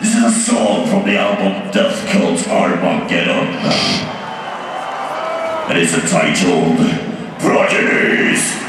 This is a song from the album Death Cult Armageddon. And it's entitled Progenies